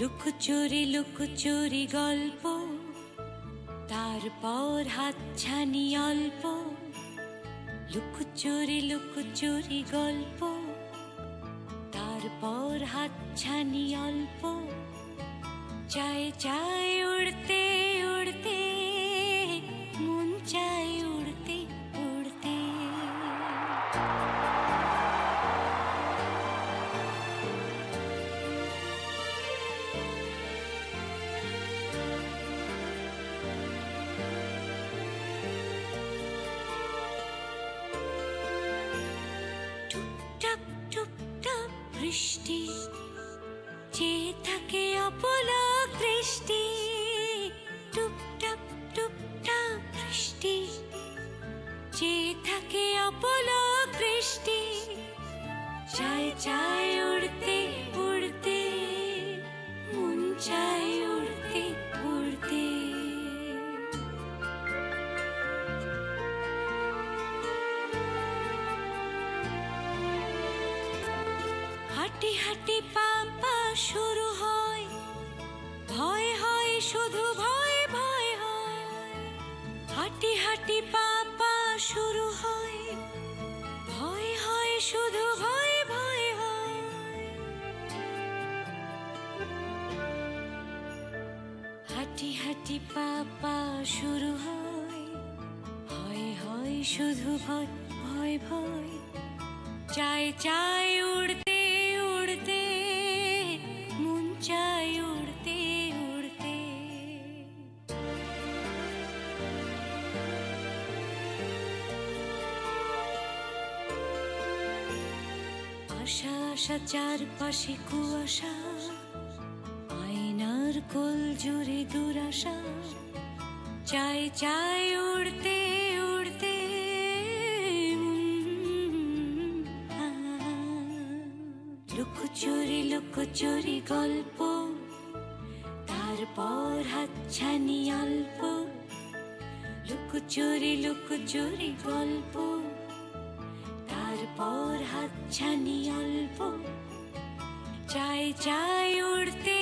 লুকোচুরি লুকোচুরি গল্প। তারপর হাতছানি অল্প। লুকোচুরি লুকোচুরি গল্প। তারপর হাতছানি অল্প। চায় চায় উড়তে বৃষ্টি চেয়ে থাকে অপলক দৃষ্টি, টুপটাপ টুপটাপ বৃষ্টি চেয়ে থাকে অপলক দৃষ্টি, চায় চায় উড়তে উড়তে, মন চায় উড়তে। হাঁটি হাঁটি পা পা শুরু হয়। ভয় হয়, শুধু ভয় ভয় হয়। হাঁটি হাঁটি পা পা শুরু হয়। ভয় হয়, শুধু ভয় ভয় হয়। হাঁটি হাঁটি পা পা শুরু হয়। ভয় হয়, শুধু ভয় ভয় ভয়। চায় চায় উড়তে আশা আশা চারপাশে কুয়াশা, আয়নার কোল জুড়ে দুরাশা। চায় চায় উড়তে উড়তে। লুকোচুরি লুকোচুরি গল্প। তারপর হাতছানি অল্প। লুকোচুরি লুকোচুরি গল্প। তারপর হাতছানি অল্প চাই চাই উড়তে